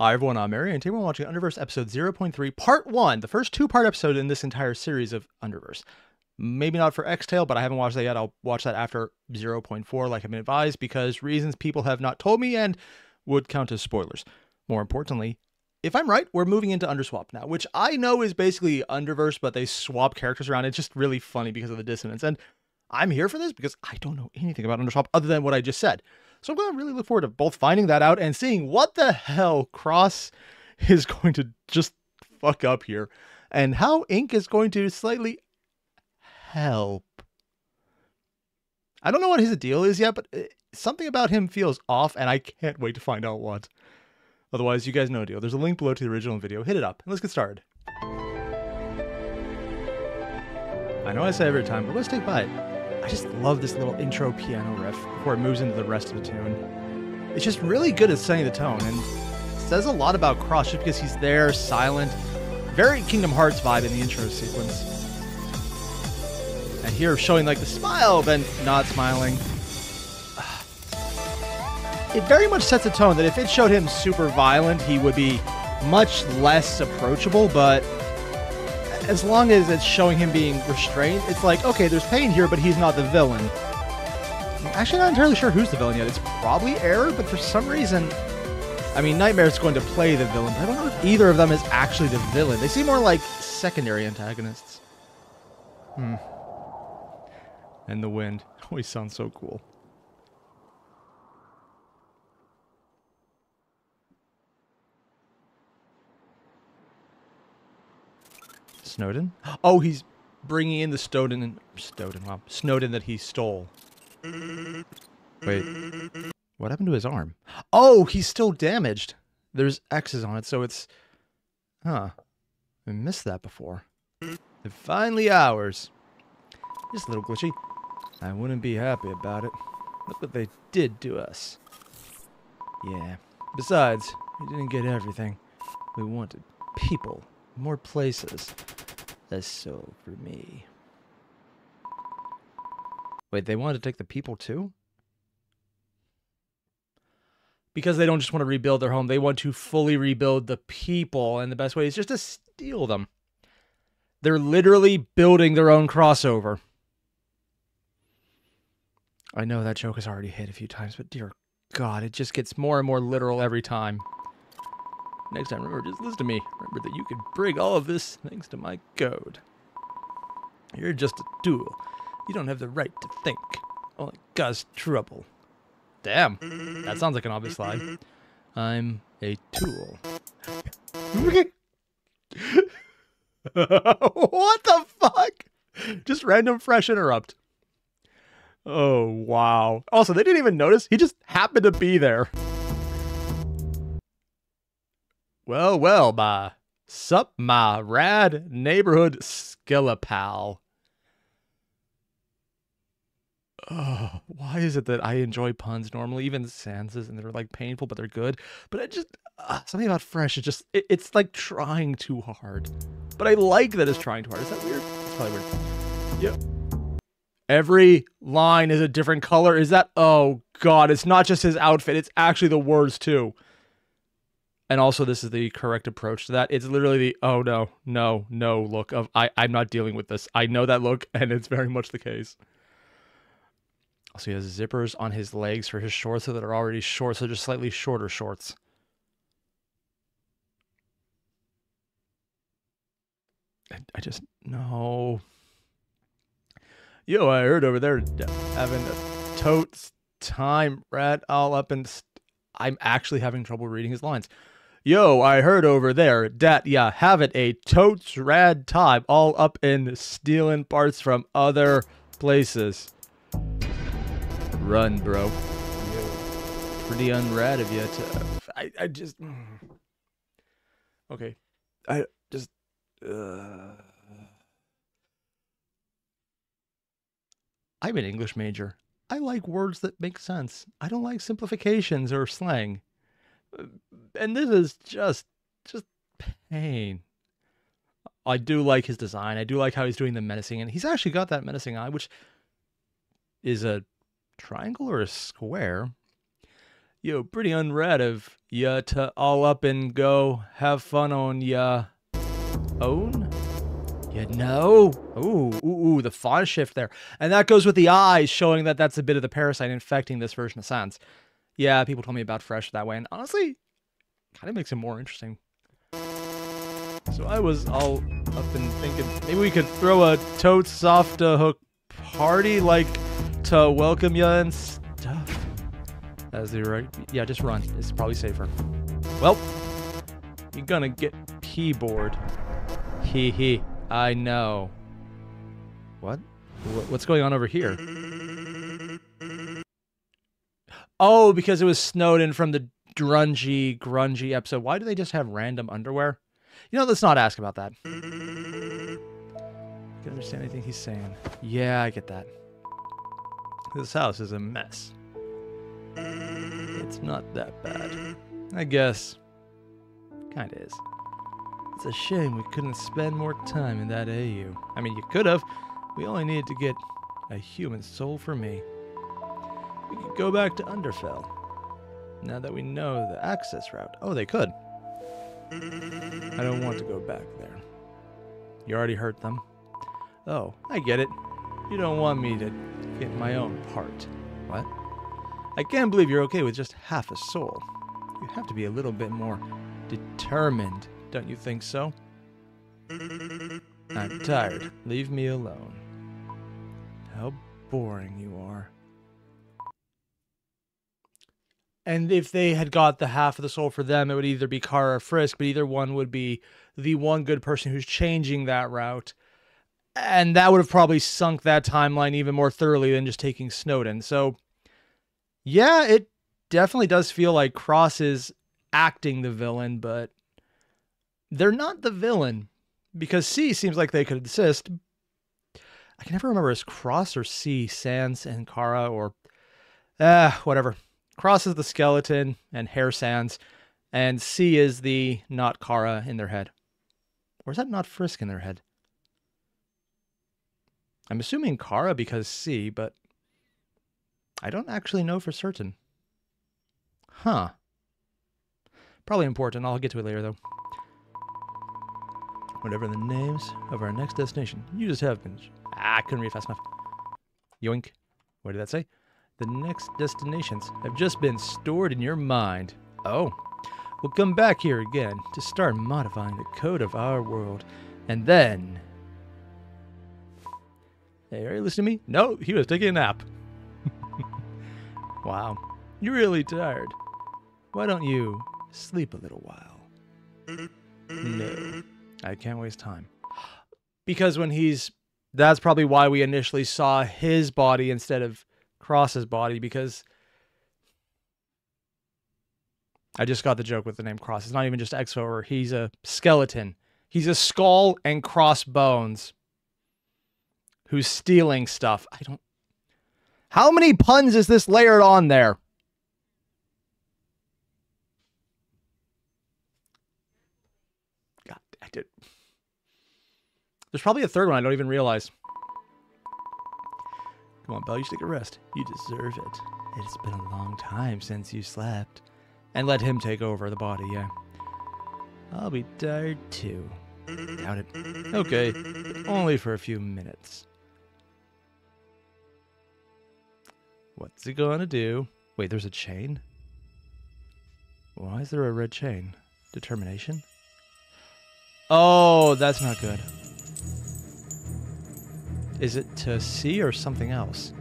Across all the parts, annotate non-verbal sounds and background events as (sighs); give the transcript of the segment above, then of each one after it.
Hi everyone, I'm Mary, and today we're watching Underverse episode 0.3, part 1, the first two-part episode in this entire series of Underverse. Maybe not for X-Tale, but I haven't watched that yet. I'll watch that after 0.4 like I've been advised because reasons people have not told me and would count as spoilers. More importantly, if I'm right, we're moving into Underswap now, which I know is basically Underverse, but they swap characters around. It's just really funny because of the dissonance. And I'm here for this because I don't know anything about Underswap other than what I just said. So I'm going to really look forward to both finding that out and seeing what the hell Cross is (laughs) going to just fuck up here and how Ink is going to slightly help. I don't know what his deal is yet, but uh, something about him feels off and I can't wait to find out what. Otherwise, you guys know the deal. There's a link below to the original video. Hit it up and let's get started. I know I say every time, but let's take by it. I just love this little intro piano riff before it moves into the rest of the tune. It's just really good at setting the tone and says a lot about Cross just because he's there, silent, very Kingdom Hearts vibe in the intro sequence. And here showing like the smile, then not smiling. (sighs) It very much sets a tone that if it showed him super violent, he would be much less approachable, but as long as it's showing him being restrained, it's like, okay, there's pain here, but he's not the villain. I'm actually not entirely sure who's the villain yet. It's probably Error, but for some reason, I mean, Nightmare's going to play the villain, but I don't know if either of them is actually the villain. They seem more like secondary antagonists. Hmm. And the wind (laughs) always sounds so cool. Snowdin? Oh, he's bringing in the Snowdin and Snowdin. Wow, Snowdin that he stole. Wait, what happened to his arm? Oh, he's still damaged. There's X's on it, so it's, huh? I missed that before. They're finally ours. Just a little glitchy. I wouldn't be happy about it. Look what they did to us. Yeah. Besides, we didn't get everything. We wanted people, more places. That's so for me. Wait, they wanted to take the people too? Because they don't just want to rebuild their home, they want to fully rebuild the people, and the best way is just to steal them. They're literally building their own crossover. I know that joke has already hit a few times, but dear God, it just gets more and more literal every time. Next time, remember, just listen to me. Remember that you can bring all of this thanks to my code. You're just a tool. You don't have the right to think. Only cause trouble. Damn, that sounds like an obvious lie. I'm a tool. (laughs) what the fuck? Just random fresh interrupt. Oh, wow. Also, they didn't even notice. He just happened to be there. Well, well, my sup, my rad neighborhood skillapal. Oh, why is it that I enjoy puns normally, even Sans's, and they're like painful, but they're good. But it just uh, something about fresh. It just it, it's like trying too hard. But I like that it's trying too hard. Is that weird? It's probably weird. Yep. Every line is a different color. Is that? Oh God! It's not just his outfit. It's actually the words too and also this is the correct approach to that. It's literally the oh no no no look of i i'm not dealing with this. I know that look and it's very much the case. Also he has zippers on his legs for his shorts that are already short so just slightly shorter shorts. I, just no. Yo i heard over there having a totes time rat all up and i'm actually having trouble reading his lines Yo, I heard over there dat ya have it a totes rad time all up in stealing parts from other places. Run, bro. Pretty unrad of you to. I, I just. Okay. I just. Uh... I'm an English major. I like words that make sense. I don't like simplifications or slang and this is just just pain. I do like his design. I do like how he's doing the menacing, and he's actually got that menacing eye, which is a triangle or a square. Yo, pretty unread of ya to all up and go have fun on ya own. You know? Ooh, ooh, ooh, the font shift there. And that goes with the eyes, showing that that's a bit of the parasite infecting this version of Sans. Yeah, people told me about Fresh that way, and honestly, kind of makes it more interesting. So I was all up and thinking maybe we could throw a tote soft hook party, like to welcome you and stuff. As the right, yeah, just run. It's probably safer. Well, you're gonna get keyboard. Hee hee. I know. What? What's going on over here? Oh, because it was Snowdin from the grungy, grungy episode. Why do they just have random underwear? You know, let's not ask about that. Can understand anything he's saying. Yeah, I get that. This house is a mess. It's not that bad. I guess. Kinda is. It's a shame we couldn't spend more time in that AU. I mean, you could have. We only needed to get a human soul for me. We could go back to Underfell. Now that we know the access route. Oh, they could. I don't want to go back there. You already hurt them. Oh, I get it. You don't want me to get my own part. What? I can't believe you're okay with just half a soul. You have to be a little bit more determined don't you think so? I'm tired. Leave me alone. How boring you are. And if they had got the half of the soul for them, it would either be Chara or Frisk, but either one would be the one good person who's changing that route. And that would have probably sunk that timeline even more thoroughly than just taking Snowdin. So, yeah, it definitely does feel like Cross is acting the villain, but they're not the villain because C seems like they could assist. I can never remember is Cross or C, Sans and Chara or ah, whatever. Cross is the skeleton and hair sands, and C is the not Chara in their head. Or is that not Frisk in their head? I'm assuming Chara because C, but I don't actually know for certain. Huh. Probably important. I'll get to it later, though whatever the names of our next destination. You just have been. Ah, I couldn't read fast enough. Yoink. What did that say? The next destinations have just been stored in your mind. Oh. We'll come back here again to start modifying the code of our world. And then. Hey, are you listening to me? No, he was taking a nap. (laughs) wow. You're really tired. Why don't you sleep a little while? No. I can't waste time. Because when he's that's probably why we initially saw his body instead of Cross's body because I just got the joke with the name Cross. It's not even just X over. he's a skeleton. He's a skull and crossbones who's stealing stuff. I don't How many puns is this layered on there? God, I did. There's probably a third one I don't even realize. Come on, Belle, you should take a rest. You deserve it. It's been a long time since you slept. And let him take over the body, yeah. I'll be tired too. Doubt it. Okay, only for a few minutes. What's he gonna do? Wait, there's a chain? Why is there a red chain? Determination? Oh, that's not good. Is it to C or something else?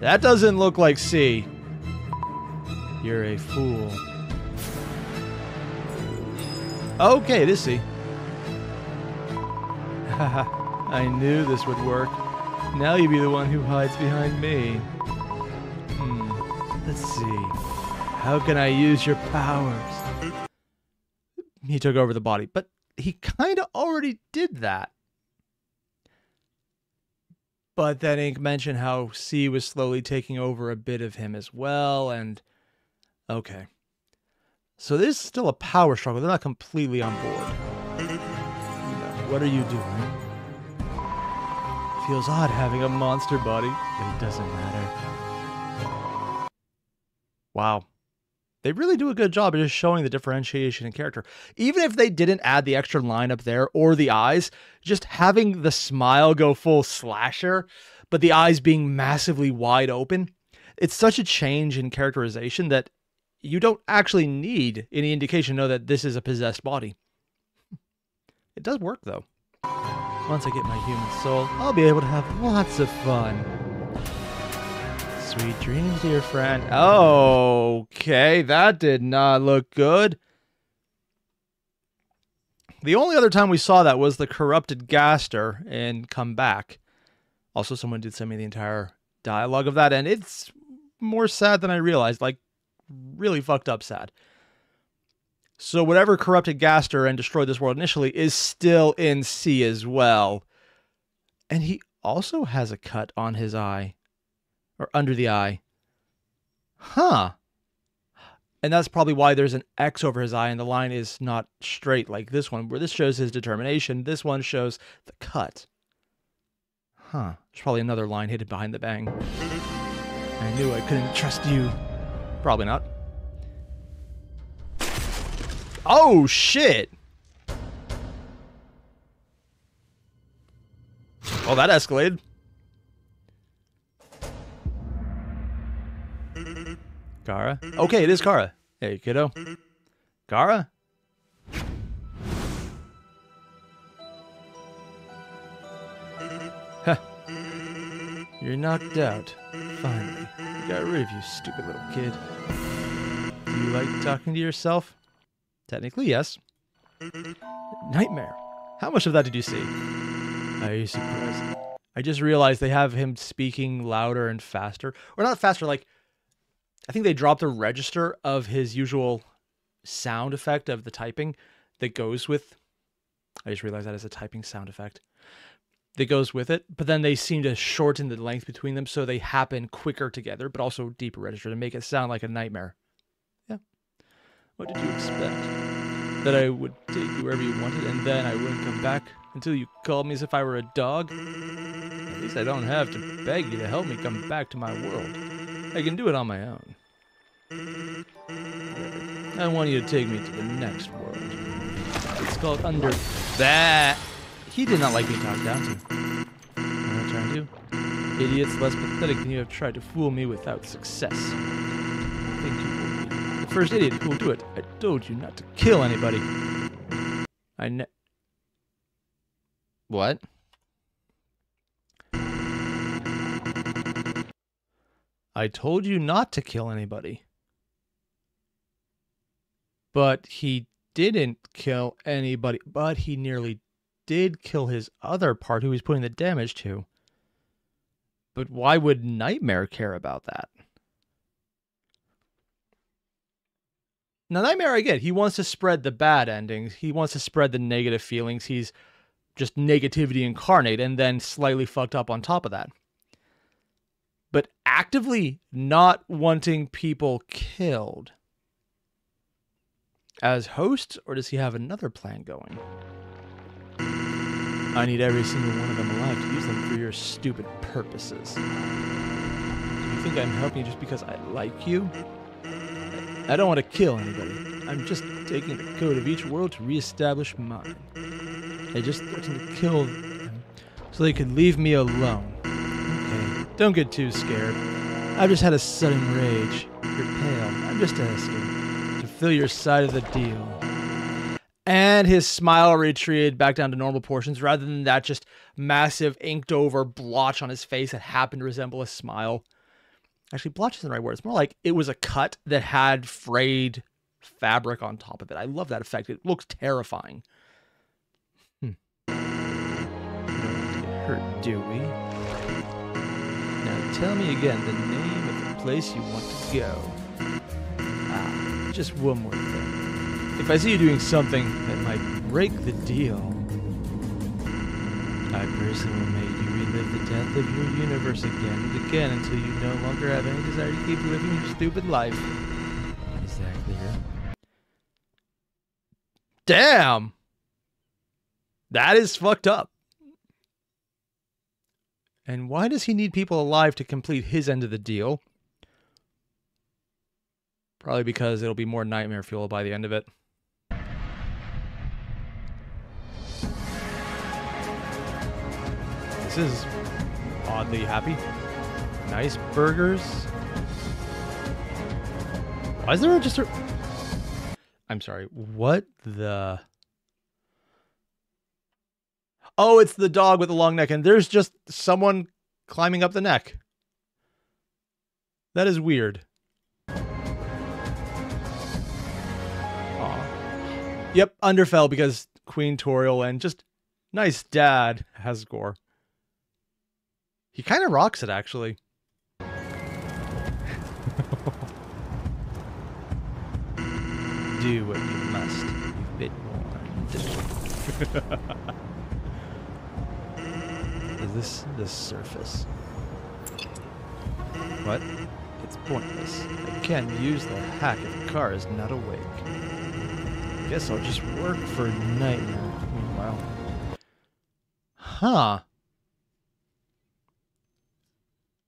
That doesn't look like C. You're a fool. Okay, it is C. Haha, (laughs) I knew this would work. Now you be the one who hides behind me. Hmm, let's see. How can I use your powers? He took over the body, but he kind of already did that. But then Ink mentioned how C was slowly taking over a bit of him as well, and okay. So this is still a power struggle. They're not completely on board. what are you doing? Feels odd having a monster body, but it doesn't matter. Wow. They really do a good job of just showing the differentiation in character. Even if they didn't add the extra line up there or the eyes, just having the smile go full slasher, but the eyes being massively wide open, it's such a change in characterization that you don't actually need any indication to know that this is a possessed body. It does work though. Once I get my human soul, I'll be able to have lots of fun. Sweet dreams, dear friend. Okay, that did not look good. The only other time we saw that was the corrupted Gaster in Come Back. Also, someone did send me the entire dialogue of that, and it's more sad than I realized. Like, really fucked up sad. So whatever corrupted Gaster and destroyed this world initially is still in C as well. And he also has a cut on his eye. Or under the eye. Huh. And that's probably why there's an X over his eye and the line is not straight like this one, where this shows his determination. This one shows the cut. Huh. There's probably another line hidden behind the bang. I knew I couldn't trust you. Probably not. Oh, shit. Oh, that escalated. Chara? Mm-hmm. Okay, it is Chara. Hey, kiddo. Mm-hmm. Chara? Mm-hmm. Huh. You're knocked out. Finally. I got rid of you, stupid little kid. Do you like talking to yourself? Technically, yes. Nightmare. How much of that did you see? Are you surprised? I just realized they have him speaking louder and faster. Or not faster, like, I think they dropped the register of his usual sound effect of the typing that goes with. I just realized that as a typing sound effect that goes with it, but then they seem to shorten the length between them so they happen quicker together, but also deeper register to make it sound like a nightmare. Yeah. What did you expect? That I would take you wherever you wanted and then I wouldn't come back until you called me as if I were a dog? At least I don't have to beg you to help me come back to my world. I can do it on my own. I want you to take me to the next world. It's called Under... That... He did not like being talked down to. I'm trying to. Idiots less pathetic than you have tried to fool me without success. I think you the first idiot who will do it. I told you not to kill anybody. I ne- What? I told you not to kill anybody. But he didn't kill anybody, but he nearly did kill his other part who he's putting the damage to. But why would Nightmare care about that? Now, Nightmare, I get. He wants to spread the bad endings. He wants to spread the negative feelings. He's just negativity incarnate and then slightly fucked up on top of that. But actively not wanting people killed as host, or does he have another plan going? I need every single one of them alive to use them for your stupid purposes. Do you think I'm helping you just because I like you? I don't want to kill anybody. I'm just taking the code of each world to reestablish mine. I just threatened to kill them so they could leave me alone. Don't get too scared. I've just had a sudden rage. You're pale. I'm just asking to fill your side of the deal and his smile retreated back down to normal portions rather than that just massive inked over blotch on his face that happened to resemble a smile. Actually, blotch isn't the right word. It's more like it was a cut that had frayed fabric on top of it. I love that effect. It looks terrifying. Hmm. hurt, do we? Tell me again the name of the place you want to go. Ah, just one more thing. If I see you doing something that might break the deal, I personally will make you relive the death of your universe again and again until you no longer have any desire to keep living your stupid life. Is that clear? Damn! That is fucked up. And why does he need people alive to complete his end of the deal? Probably because it'll be more nightmare fuel by the end of it. This is oddly happy. Nice burgers. Why is there a just a... I'm sorry, what the... Oh, it's the dog with the long neck, and there's just someone climbing up the neck. That is weird. Yep, underfell because Queen Toriel and just nice dad Asgore. He kind of rocks it, actually. (laughs) Do what you must. You've been warned. Is this the surface? What? It's pointless. I can't use the hack if the car is not awake. Guess I'll just work for Nightmare. Meanwhile. Huh.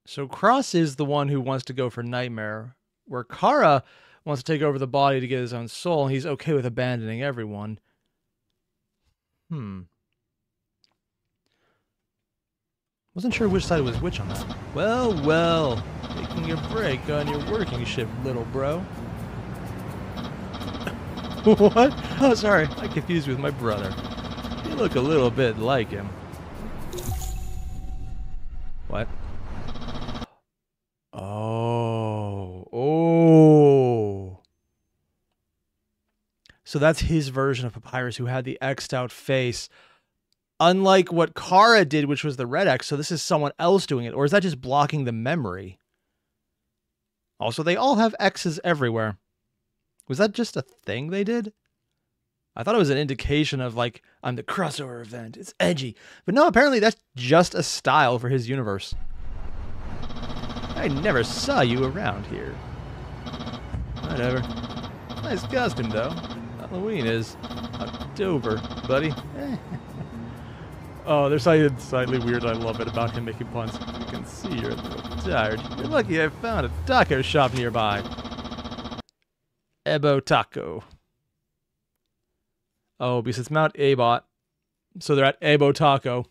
So Cross is the one who wants to go for Nightmare, where Chara wants to take over the body to get his own soul, and he's okay with abandoning everyone. Hmm. Wasn't sure which side was which on that. Well, well. Taking a break on your working shift, little bro. (laughs) what? Oh, sorry. I confused you with my brother. You look a little bit like him. What? Oh. Oh. So that's his version of Papyrus who had the X'd out face. Unlike what Chara did, which was the red X. So this is someone else doing it. Or is that just blocking the memory? Also, they all have X's everywhere. Was that just a thing they did? I thought it was an indication of like, I'm the crossover event. It's edgy. But no, apparently that's just a style for his universe. I never saw you around here. Whatever. Nice costume, though. Halloween is October, buddy. (laughs) oh, there's something slightly weird. I love it about him making puns. You can see you're a little tired. You're lucky I found a taco shop nearby. Ebo Taco. Oh, because it's Mount Ebott. So they're at Ebo Taco.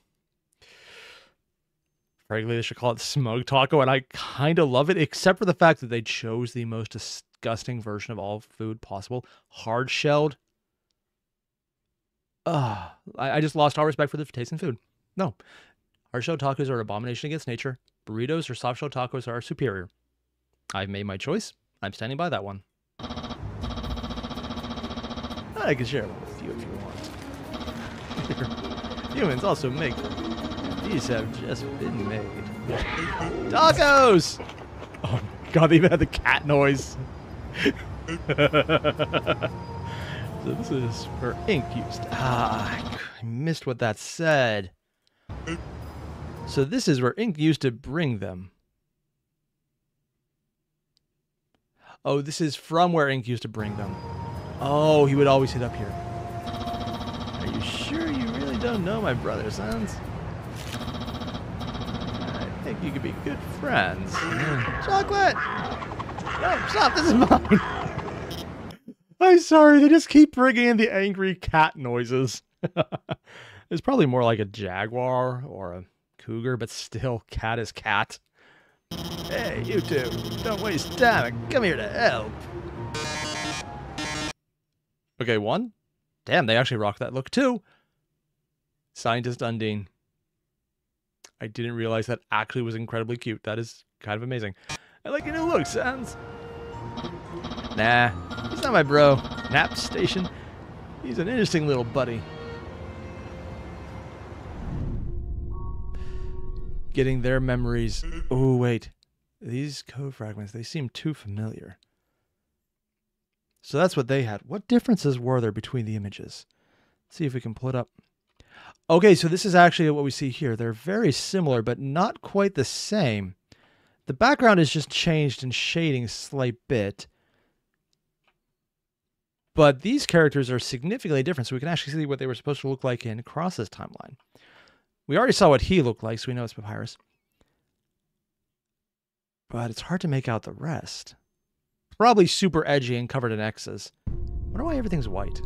Frankly, they should call it Smug Taco, and I kind of love it, except for the fact that they chose the most disgusting version of all food possible hard shelled. Ugh, I, I just lost all respect for the taste in food. No. Hard shell tacos are an abomination against nature. Burritos or soft shell tacos are superior. I've made my choice. I'm standing by that one. I can share it with you if you want. (laughs) Humans also make them. These have just been made. Tacos! Oh god, they even had the cat noise. (laughs) so this is for ink used. Ah, I missed what that said. So this is where ink used to bring them. Oh, this is from where ink used to bring them. Oh, he would always hit up here. Are you sure you really don't know my brother, Sans? I think you could be good friends. (gasps) Chocolate! No, stop, this is mine! I'm sorry, they just keep bringing in the angry cat noises. (laughs) it's probably more like a jaguar or a cougar, but still, cat is cat. Hey, you two, don't waste time and come here to help. Okay, one. Damn, they actually rock that look too. Scientist Undyne. I didn't realize that actually was incredibly cute. That is kind of amazing. I like your new look, Sans. Nah, he's not my bro. Nap station. He's an interesting little buddy. Getting their memories. Oh, wait. These code fragments, they seem too familiar. So that's what they had. What differences were there between the images? Let's see if we can pull it up. Okay, so this is actually what we see here. They're very similar, but not quite the same. The background is just changed in shading a slight bit. But these characters are significantly different, so we can actually see what they were supposed to look like in Cross's timeline. We already saw what he looked like, so we know it's Papyrus. But it's hard to make out the rest. probably super edgy and covered in X's. wonder why everything's white.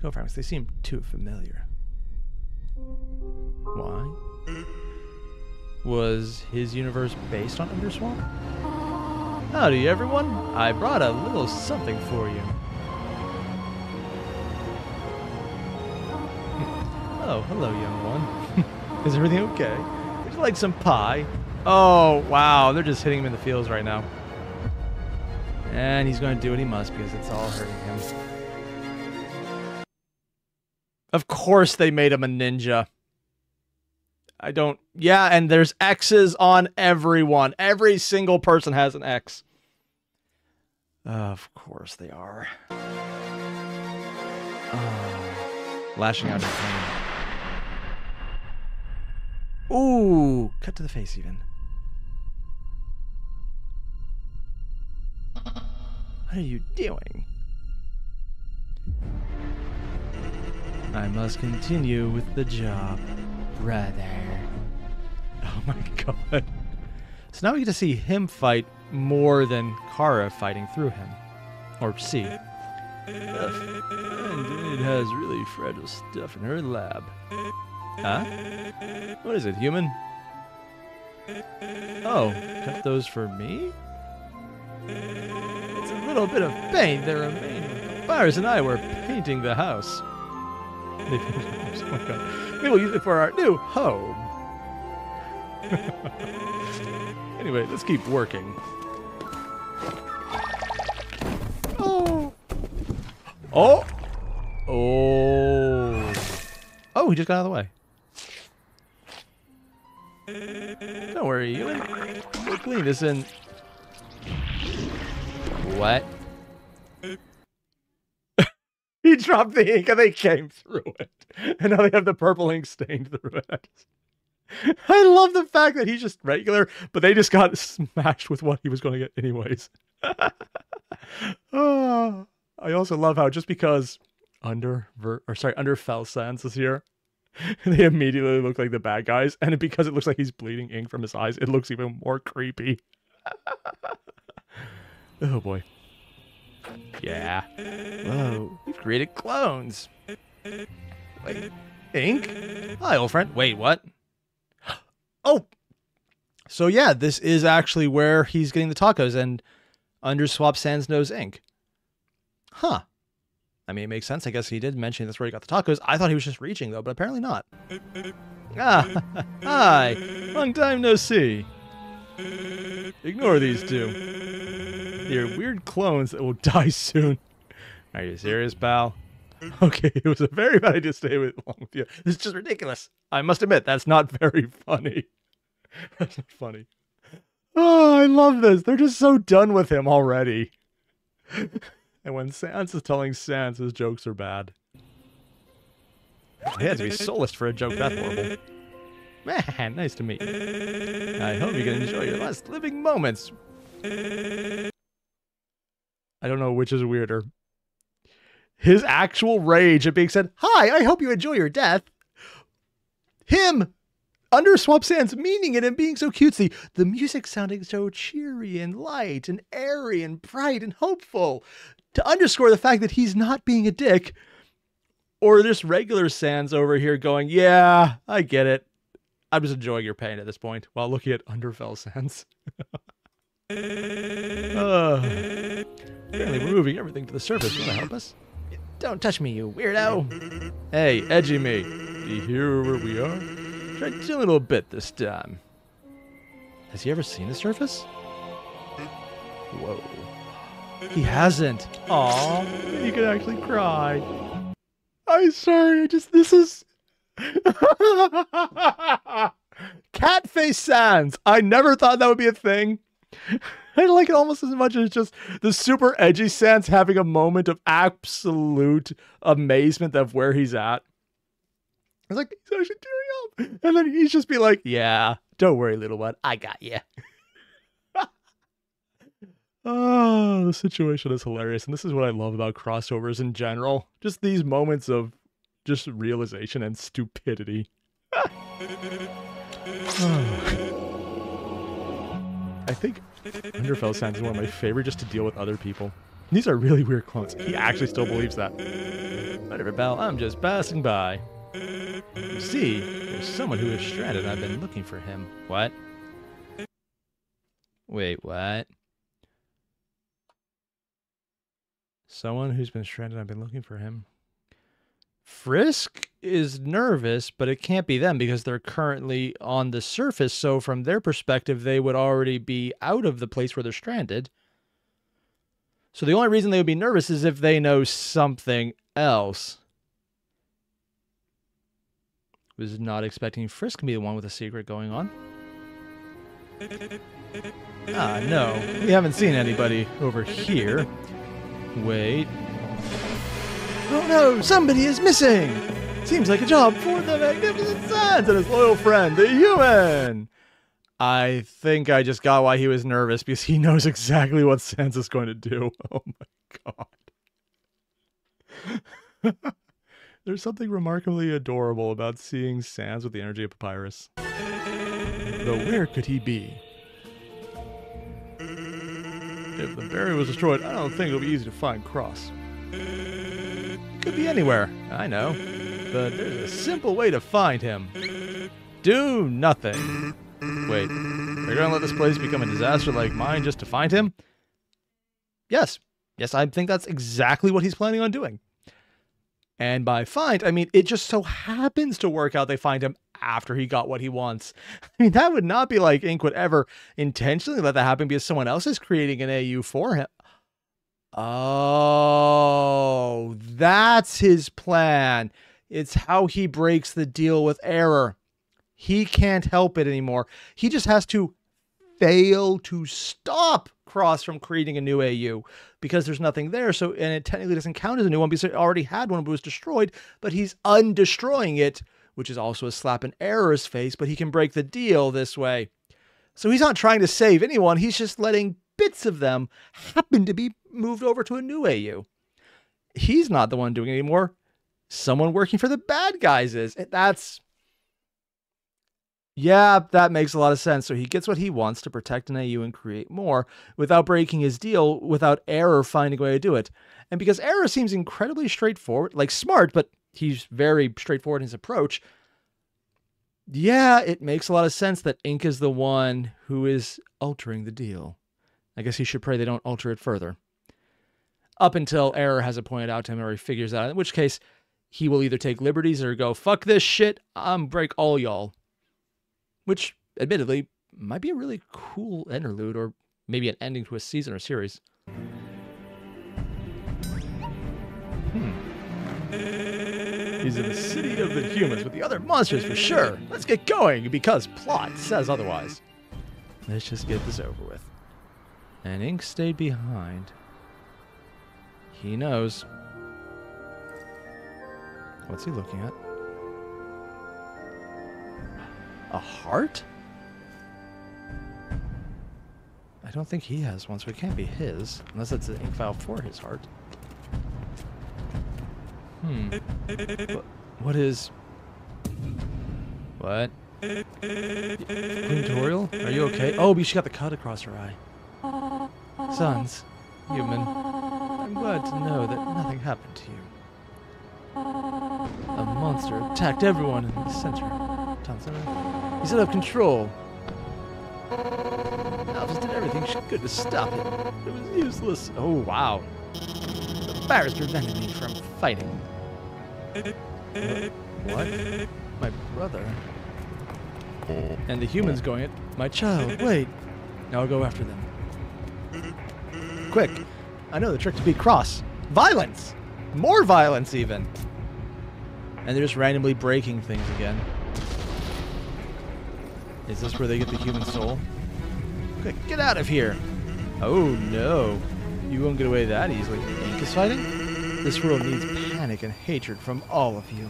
Go Franks, they seem too familiar. Why? Was his universe based on Underswap? Howdy, everyone. I brought a little something for you. (laughs) oh, hello, young one. (laughs) Is everything okay? Would you like some pie? Oh, wow. They're just hitting him in the feels right now. And he's going to do what he must because it's all hurting him. Of course they made him a ninja. I don't. Yeah, and there's X's on everyone. Every single person has an X. Of course they are. Oh, lashing out. Ooh, cut to the face even. What are you doing? I must continue with the job, brother. (laughs) Oh my god. So now we get to see him fight more than Chara fighting through him. Or see. It has really fragile stuff in her lab. Huh? What is it, human? Oh, cut those for me? It's a little bit of paint that remained. Byers and I were painting the house. (laughs) oh my god. We will use it for our new home. Anyway, let's keep working. Oh. Oh. Oh. Oh, he just got out of the way. Don't worry, you we'll clean this in. What? (laughs) he dropped the ink and they came through it. And now they have the purple ink stained through it. (laughs) I love the fact that he's just regular, but they just got (laughs) smashed with what he was going to get anyways. oh, (laughs) I also love how just because under or sorry under Fell Sans is here, they immediately look like the bad guys, and because it looks like he's bleeding ink from his eyes, it looks even more creepy. oh boy. Yeah. Whoa, we've created clones. Wait, ink? Hi, old friend. Wait, what? Oh, so yeah, this is actually where he's getting the tacos and under Swap Sans knows Ink. Huh. I mean, it makes sense. I guess he did mention that's where he got the tacos. I thought he was just reaching, though, but apparently not. ah, hi. Long time no see. Ignore these two. They're weird clones that will (laughs) die soon. Are you serious, pal? Okay, it was a very bad idea to stay with, along (laughs) with you. This is just ridiculous. I must admit, that's not (laughs) very funny. (laughs) that's not funny. Oh, I love this. They're just so done with him already. (laughs) and when Sans is telling Sans his jokes are bad. He had to be solaced for a joke that horrible. Man, nice to meet you. I hope you can enjoy your last living moments. I don't know which is weirder. His actual rage at being said, Hi, I hope you enjoy your death. Him under Swap Sans, meaning it and being so cutesy. The music sounding so cheery and light and airy and bright and hopeful. To underscore the fact that he's not being a dick. Or this regular Sans over here going, Yeah, I get it. I'm just enjoying your pain at this point while looking at Underfell Sans. (laughs) uh, apparently, we're moving everything to the surface. Want to help us? Don't touch me, you weirdo. Hey, edgy me. You hear where we are? Try a little bit this time. Has he ever seen the surface? Whoa. He hasn't. Aw, you can actually cry. I'm sorry, I just, this is... (laughs) Catface Sans. I never thought that would be a thing. (laughs) I like it almost as much as just the super edgy Sans having a moment of absolute amazement of where he's at. I was like, he's actually tearing up. And then he's just be like, yeah, don't worry, little one. I got you. (laughs) oh, ah, the situation is hilarious. And this is what I love about crossovers in general. Just these moments of just realization and stupidity. (sighs) I think Underfell Sans is one of my favorite just to deal with other people. These are really weird clones. He actually still believes that. Whatever, Bell. I'm just passing by. You see, there's someone who is stranded I've been looking for him. What? Wait, what? Someone who's been stranded, I've been looking for him. Frisk is nervous, but it can't be them because they're currently on the surface. So, from their perspective, they would already be out of the place where they're stranded. So, the only reason they would be nervous is if they know something else. Was not expecting Frisk to be the one with a secret going on. Ah, no. We haven't seen anybody over here. Wait. Oh no, somebody is missing! Seems like a job for the Magnificent Sans and his loyal friend, the human! I think I just got why he was nervous because he knows exactly what Sans is going to do. (laughs) Oh my god. (laughs) There's something remarkably adorable about seeing Sans with the energy of Papyrus. Though where could he be? If the barrier was destroyed, I don't think it'll be easy to find Cross. Could be anywhere, I know. But there's a simple way to find him. Do nothing. Wait, are you gonna let this place become a disaster like mine just to find him? Yes. Yes, I think that's exactly what he's planning on doing. And by find, I mean, it just so happens to work out they find him after he got what he wants. (laughs) I mean, that would not be like Ink would ever intentionally let that happen because someone else is creating an AU for him. Oh, that's his plan. It's how he breaks the deal with error. He can't help it anymore. He just has to fail to stop Cross from creating a new AU because there's nothing there. So, and it technically doesn't count as a new one because it already had one but was destroyed, but he's undestroying it, which is also a slap in error's face, but he can break the deal this way. So he's not trying to save anyone. He's just letting bits of them happen to be moved over to a new AU. He's not the one doing it anymore. Someone working for the bad guys is. That's yeah, that makes a lot of sense. So he gets what he wants to protect an AU and create more without breaking his deal, without Error finding a way to do it. And because Error seems incredibly straightforward, like smart, but he's very straightforward in his approach. Yeah, it makes a lot of sense that Ink is the one who is altering the deal. I guess he should pray they don't alter it further. Up until Error has it pointed out to him or he figures out, in which case he will either take liberties or go, fuck this shit, I'm break all y'all which admittedly might be a really cool interlude or maybe an ending to a season or series. Hmm. He's in the city of the humans with the other monsters for sure. Let's get going because plot says otherwise. Let's just get this over with. And Ink stayed behind. He knows. What's he looking at? A heart? I don't think he has one, so it can't be his. Unless it's an ink file for his heart. Hmm. What, is... What? Queen Are you okay? Oh, but she got the cut across her eye. Sans, human, I'm glad to know that nothing happened to you. A monster attacked everyone in the center. He's out of control. Alphys did everything she could to stop it. It was useless. Oh, wow. The virus prevented me from fighting. What? My brother? And the humans going it. My child, wait. Now I'll go after them. Quick. I know the trick to beat Cross. Violence! More violence, even. And they're just randomly breaking things again. Is this where they get the human soul? Quick, get out of here! Oh no. You won't get away that easily. Ink fighting? This world needs panic and hatred from all of you.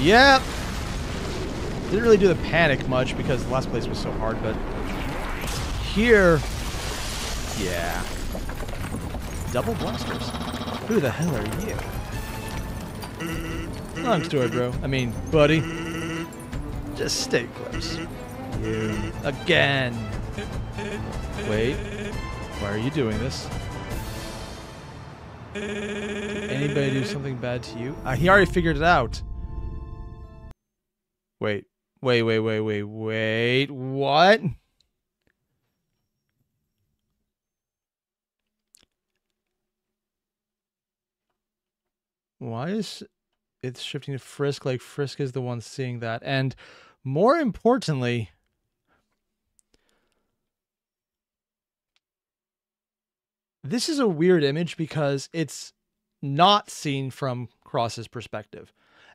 Yep! Didn't really do the panic much because the last place was so hard, but here, yeah. Double blasters. Who the hell are you? Long story, bro. I mean, buddy. Just stay close. Again. Wait. Why are you doing this? Anybody do something bad to you? Uh, he already figured it out. Wait. Wait, wait, wait, wait, wait. What? Why is it shifting to Frisk like Frisk is the one seeing that? And more importantly, this is a weird image because it's not seen from Cross's perspective.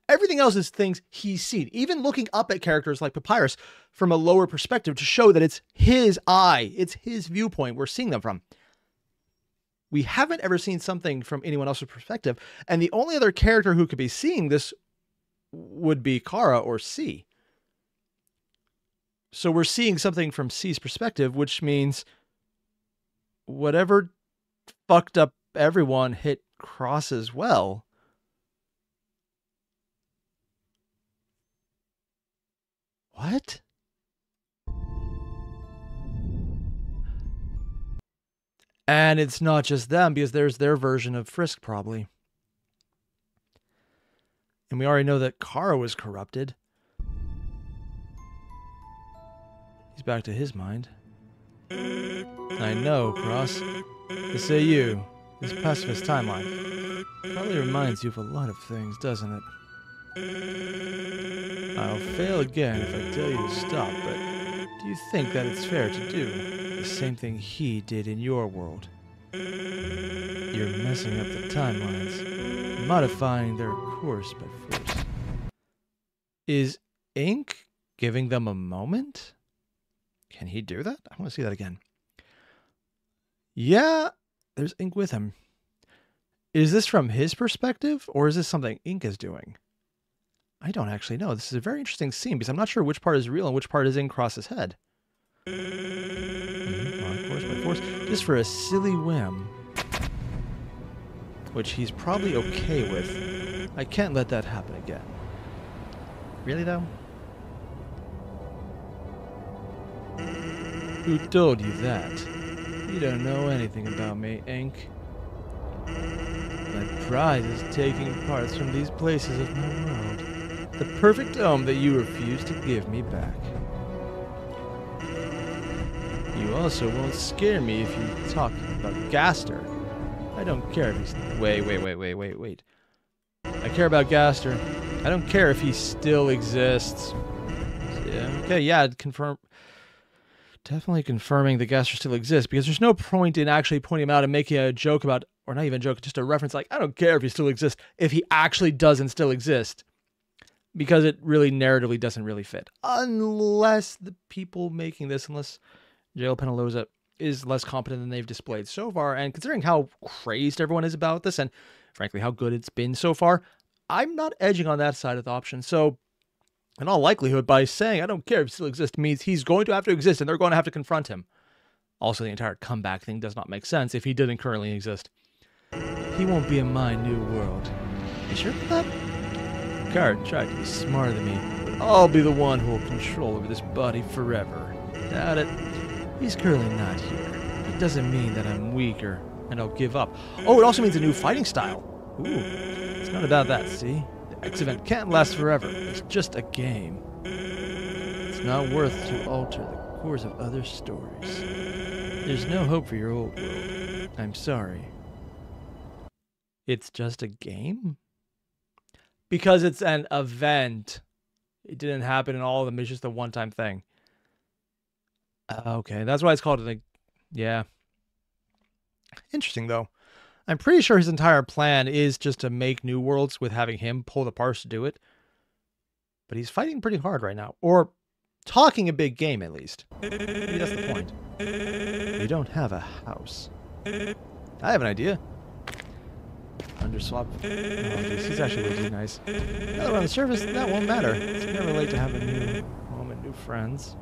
Everything else is things he's seen, even looking up at characters like Papyrus from a lower perspective to show that it's his eye, it's his viewpoint we're seeing them from. We haven't ever seen something from anyone else's perspective, and the only other character who could be seeing this would be Chara or C. So we're seeing something from C's perspective, which means whatever fucked up everyone hit Cross as well. What? And it's not just them because there's their version of Frisk probably. And we already know that Chara was corrupted. He's back to his mind. I know, Cross. Say you, this pacifist timeline, probably reminds you of a lot of things, doesn't it? I'll fail again if I tell you to stop, but do you think that it's fair to do the same thing he did in your world? You're messing up the timelines, modifying their course by force. Is Ink giving them a moment? Can he do that? I want to see that again. Yeah, there's Ink with him. Is this from his perspective, or is this something Ink is doing? I don't actually know. This is a very interesting scene because I'm not sure which part is real and which part is in Cross's head. Mm-hmm. Force force, just for a silly whim, which he's probably okay with. I can't let that happen again. Really though? Who told you that? You don't know anything about me, Ink. My pride is taking parts from these places of my world. The perfect home that you refuse to give me back. You also won't scare me if you talk about Gaster. I don't care if he's... Wait, wait, wait, wait, wait, wait. I care about Gaster. I don't care if he still exists. Yeah, okay, yeah, confirm definitely confirming the Gaster still exists because there's no point in actually pointing him out and making a joke about, or not even a joke, just a reference like, I don't care if he still exists, if he actually doesn't still exist. Because it really narratively doesn't really fit. Unless the people making this, unless Jael Peñaloza is less competent than they've displayed so far. And considering how crazed everyone is about this and frankly how good it's been so far, I'm not edging on that side of the option. So in all likelihood, by saying, I don't care if he still exists, means he's going to have to exist and they're going to have to confront him. Also, the entire comeback thing does not make sense if he didn't currently exist. He won't be in my new world. You sure about that? Card tried to be smarter than me, but I'll be the one who will control over this body forever. Doubt it. He's currently not here. It doesn't mean that I'm weaker and I'll give up. Oh, it also means a new fighting style. Ooh, it's not about that, see? X event can't last forever. It's just a game. It's not worth to alter the course of other stories. There's no hope for your old world. I'm sorry. It's just a game? Because it's an event. It didn't happen in all of them. It's just a one-time thing. Uh, okay, that's why it's called a... Yeah. Interesting, though. I'm pretty sure his entire plan is just to make new worlds with having him pull the parts to do it. But he's fighting pretty hard right now. Or talking a big game, at least. Maybe that's the point. You don't have a house. I have an idea. Underswap. Oh, geez, he's actually really nice. No, on the surface, that won't matter. It's never late to have a new home and new friends.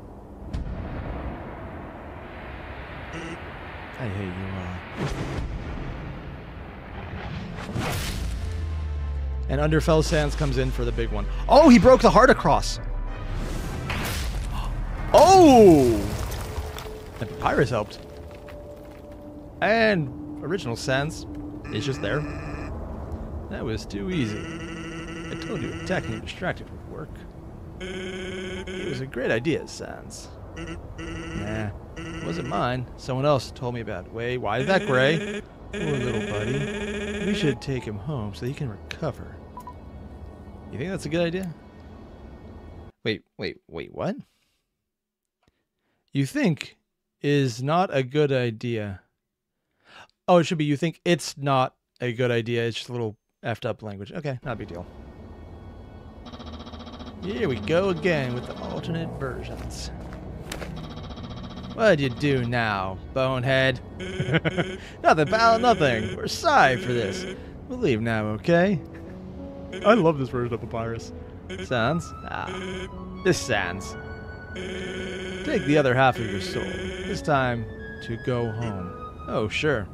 I hate you all. And Underfell Sans comes in for the big one. Oh, he broke the heart across. Oh! The papyrus helped. And original Sans is just there. That was too easy. I told you attacking and distracting would work. It was a great idea, Sans. Nah, it wasn't mine. Someone else told me about it. Wait, why is that gray? Poor little buddy. We should take him home so he can recover. You think that's a good idea? Wait, wait, wait, what? You think is not a good idea. Oh, it should be you think it's not a good idea. It's just a little effed up language. Okay, not a big deal. Here we go again with the alternate versions. What'd you do now, bonehead? (laughs) nothing, pal, nothing. We're sorry for this. We'll leave now, okay? I love this version of Papyrus. Sans? Ah, this Sans. Take the other half of your soul. This time to go home. Oh, sure.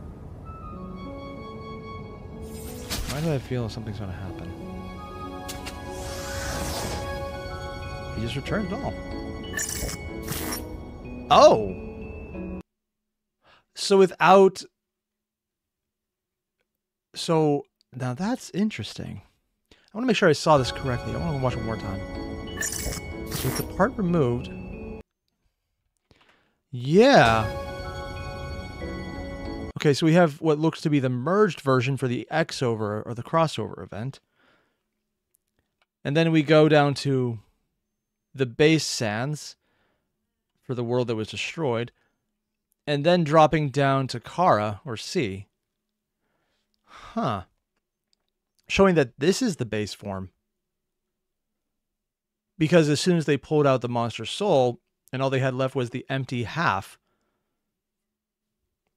Why do I feel something's gonna happen? He just returned it all. Oh! So without... So, now that's interesting. I want to make sure I saw this correctly. I want to watch it one more time. So with the part removed... Yeah. Okay, so we have what looks to be the merged version for the X over or the crossover event. And then we go down to the base Sans for the world that was destroyed. And then dropping down to Chara or C. Huh. Showing that this is the base form. Because as soon as they pulled out the monster soul, and all they had left was the empty half,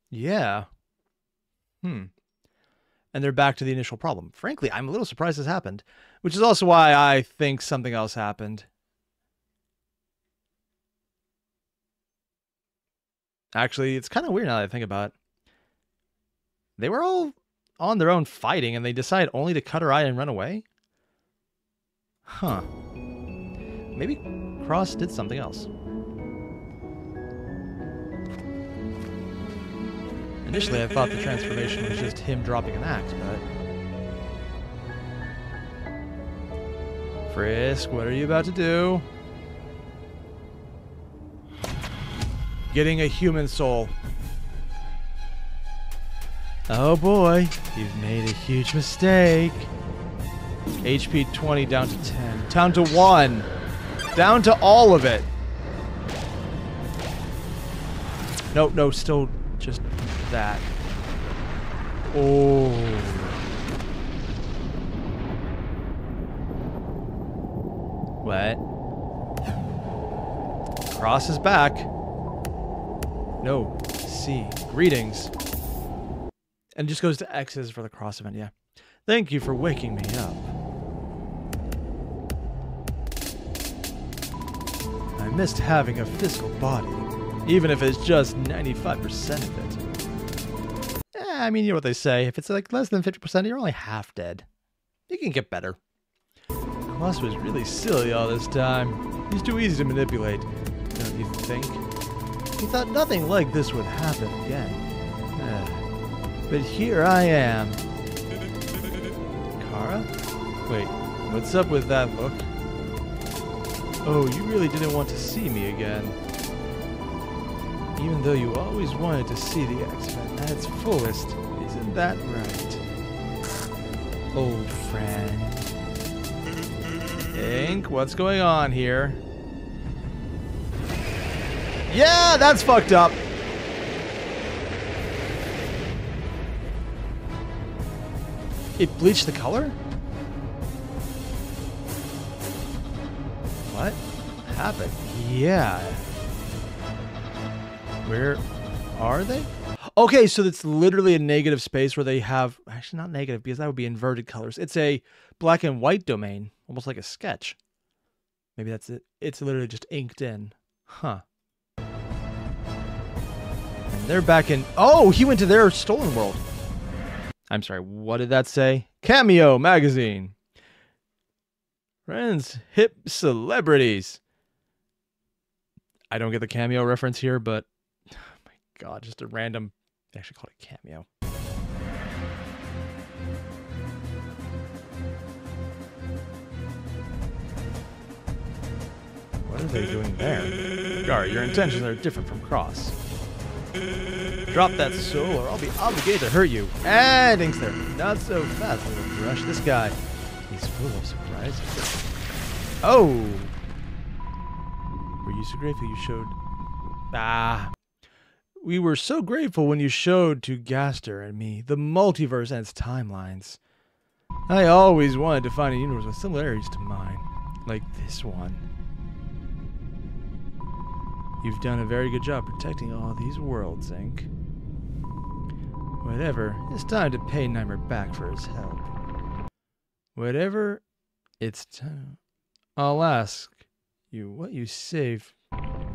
yeah. Hmm. And they're back to the initial problem. Frankly, I'm a little surprised this happened, which is also why I think something else happened. Actually, it's kind of weird now that I think about it. They were all on their own fighting, and they decide only to cut her eye and run away? Huh. Maybe Cross did something else. Initially, I thought the transformation was just him dropping an axe, but... Frisk, what are you about to do? Getting a human soul. Oh boy, you've made a huge mistake. HP 20 down to 10. Down to 1. Down to all of it. No, no, still just that. Oh. What? Cross is back. No. C. Greetings. And just goes to X's for the cross event, yeah. Thank you for waking me up. I missed having a physical body, even if it's just 95% of it. Eh, I mean, you know what they say. If it's like less than 50%, you're only half dead. You can get better. Cross was really silly all this time. He's too easy to manipulate, don't you think? He thought nothing like this would happen again. Eh. But here I am. Chara? Wait, what's up with that look? Oh, you really didn't want to see me again. Even though you always wanted to see the X-Men at its fullest, isn't that right? Old friend. Ink, what's going on here? Yeah, that's fucked up. It bleached the color? What happened? Yeah. Where are they? Okay, so it's literally a negative space where they have actually not negative because that would be inverted colors. It's a black and white domain, almost like a sketch. Maybe that's it. It's literally just inked in. Huh. They're back in. Oh, he went to their stolen world. I'm sorry, what did that say? Cameo magazine. Friends, hip celebrities. I don't get the cameo reference here, but (sighs) oh my god, just a random. They actually called it cameo. What are they doing there? Gar, your intentions are different from Cross. Drop that soul or I'll be obligated to hurt you. And Ink's there. Not so fast, little brush. This guy, he's full of surprises. Oh! Were you so grateful you showed... Ah. We were so grateful when you showed to Gaster and me the multiverse and its timelines. I always wanted to find a universe with similarities to mine, like this one. You've done a very good job protecting all these worlds, Ink. Whatever, it's time to pay Nightmare back for his help. Whatever, it's time. I'll ask you what you save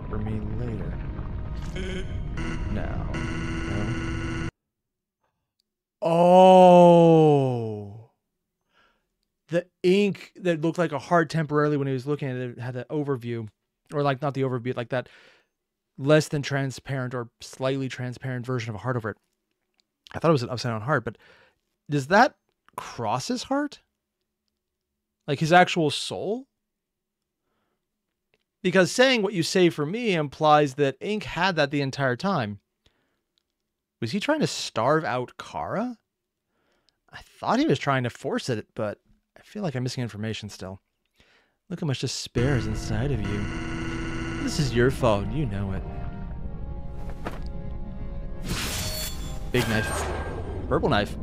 for me later. Now, no. Oh, the ink that looked like a heart temporarily when he was looking at it had the overview, or like not the overview, like that less than transparent or slightly transparent version of a heart over it. I thought it was an upside down heart, but does that cross his heart? Like his actual soul? Because saying what you say for me implies that Ink had that the entire time. Was he trying to starve out Chara? I thought he was trying to force it, but I feel like I'm missing information still. Look how much despair is inside of you. This is your fault, you know it. Big knife. Purple knife.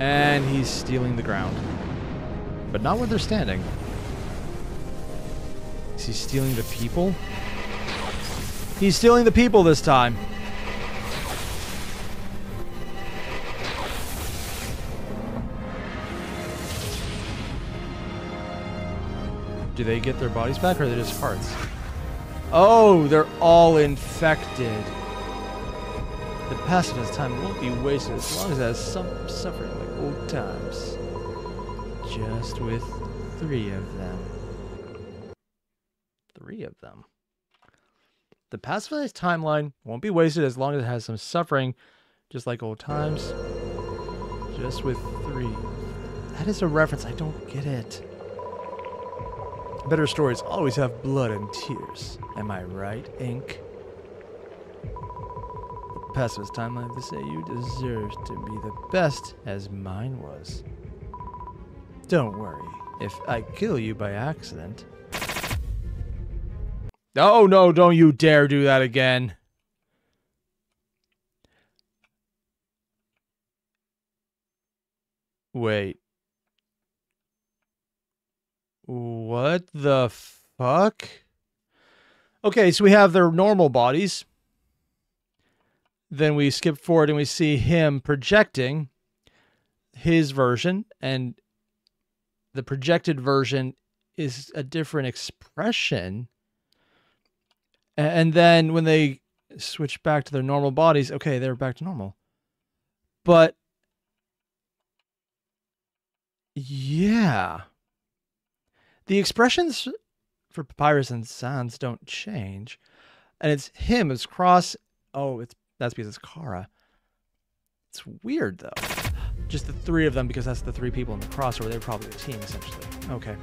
And he's stealing the ground. But not where they're standing. Is he stealing the people? He's stealing the people this time. Do they get their bodies back or are they just hearts? Oh, they're all infected. The passage of time won't be wasted as long as it has some suffering like old times. Just with three of them. Three of them. The pacifist timeline won't be wasted as long as it has some suffering, just like old times. Just with three. That is a reference. I don't get it. Better stories always have blood and tears. Am I right, Ink? Pacifist timeline to say you deserve to be the best as mine was. Don't worry. If I kill you by accident... Oh, no, don't you dare do that again. Wait. What the fuck? Okay, so we have their normal bodies. Then we skip forward and we see him projecting his version, and the projected version is a different expression. And then when they switch back to their normal bodies, okay, they're back to normal. But yeah. The expressions for Papyrus and Sans don't change. And it's him, it's Cross. Oh, it's that's because it's Chara. It's weird though. Just the three of them because that's the three people in the crossover. They're probably a team essentially. Okay.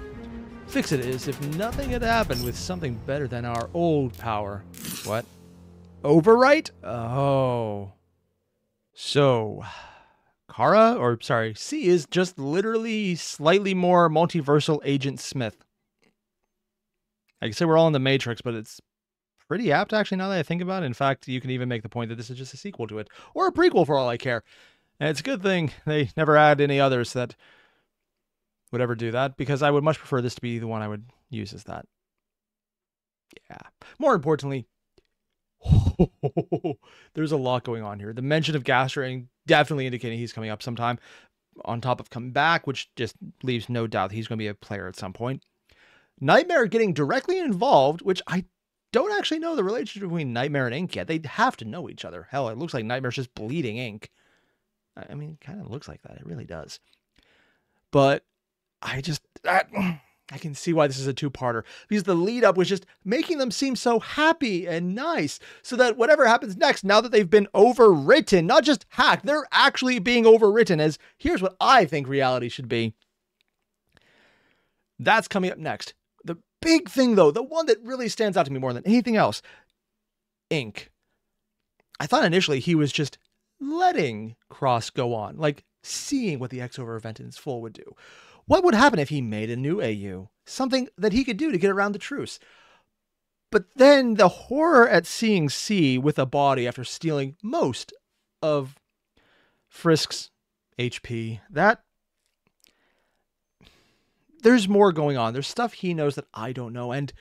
Fix it is if nothing had happened with something better than our old power. What? Overwrite? Oh. So, Chara, or sorry, C is just literally slightly more multiversal Agent Smith. I can say we're all in the Matrix, but it's pretty apt actually now that I think about it. In fact, you can even make the point that this is just a sequel to it, or a prequel for all I care. And it's a good thing they never add any others that would ever do that, because I would much prefer this to be the one I would use as that. Yeah. More importantly, (laughs) there's a lot going on here. The mention of Gastering definitely indicating he's coming up sometime, on top of coming back, which just leaves no doubt he's going to be a player at some point. Nightmare getting directly involved, which I don't actually know the relationship between Nightmare and Ink yet. They have to know each other. Hell, it looks like Nightmare's just bleeding Ink. I mean, kind of looks like that. It really does. But I just, I, (clears throat) I can see why this is a two parter because the lead up was just making them seem so happy and nice so that whatever happens next, now that they've been overwritten, not just hacked, they're actually being overwritten as here's what I think reality should be. That's coming up next. The big thing, though, the one that really stands out to me more than anything else Ink. I thought initially he was just letting Cross go on, like seeing what the X over event in its full would do. What would happen if he made a new AU? Something that he could do to get around the truce. But then the horror at seeing C with a body after stealing most of Frisk's HP, that there's more going on. There's stuff he knows that I don't know, and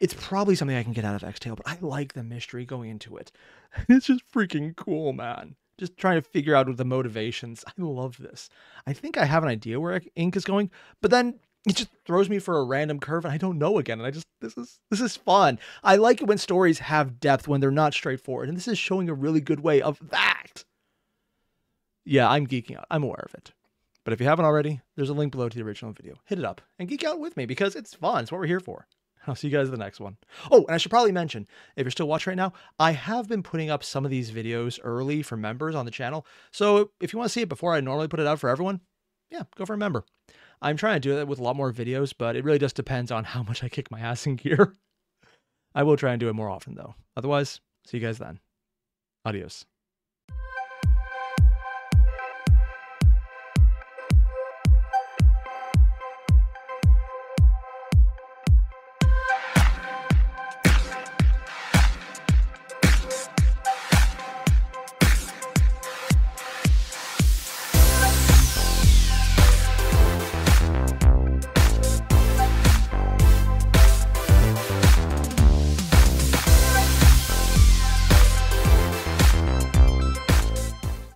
it's probably something I can get out of X-Tale, but I like the mystery going into it. (laughs) It's just freaking cool, man. Just trying to figure out the motivations. (laughs) I love this. I think I have an idea where Ink is going, but then it just throws me for a random curve and I don't know again. And I just this is this is fun. I like it when stories have depth when they're not straightforward, and this is showing a really good way of that. Yeah, I'm geeking out. I'm aware of it. But if you haven't already, there's a link below to the original video. Hit it up and geek out with me because it's fun. It's what we're here for. I'll see you guys in the next one. Oh, and I should probably mention, if you're still watching right now, I have been putting up some of these videos early for members on the channel. So if you want to see it before I normally put it out for everyone, yeah, go for a member. I'm trying to do that with a lot more videos, but it really just depends on how much I kick my ass in gear. (laughs) I will try and do it more often though. Otherwise, see you guys then. Adios.